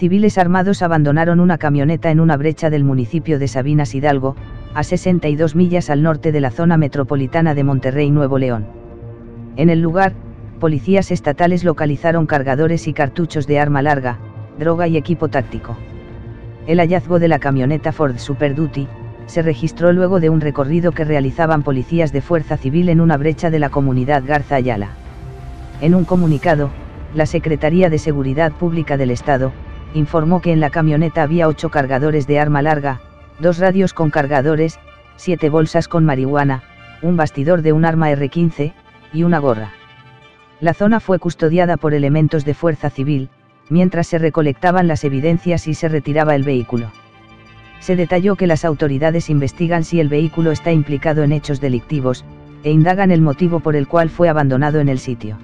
civiles armados abandonaron una camioneta en una brecha del municipio de Sabinas Hidalgo, a 62 millas al norte de la zona metropolitana de Monterrey, Nuevo León. En el lugar, policías estatales localizaron cargadores y cartuchos de arma larga, droga y equipo táctico. El hallazgo de la camioneta Ford Super Duty, se registró luego de un recorrido que realizaban policías de fuerza civil en una brecha de la comunidad Garza Ayala. En un comunicado, la Secretaría de Seguridad Pública del Estado, informó que en la camioneta había ocho cargadores de arma larga, dos radios con cargadores, siete bolsas con marihuana, un bastidor de un arma R-15, y una gorra. La zona fue custodiada por elementos de fuerza civil, mientras se recolectaban las evidencias y se retiraba el vehículo. Se detalló que las autoridades investigan si el vehículo está implicado en hechos delictivos, e indagan el motivo por el cual fue abandonado en el sitio.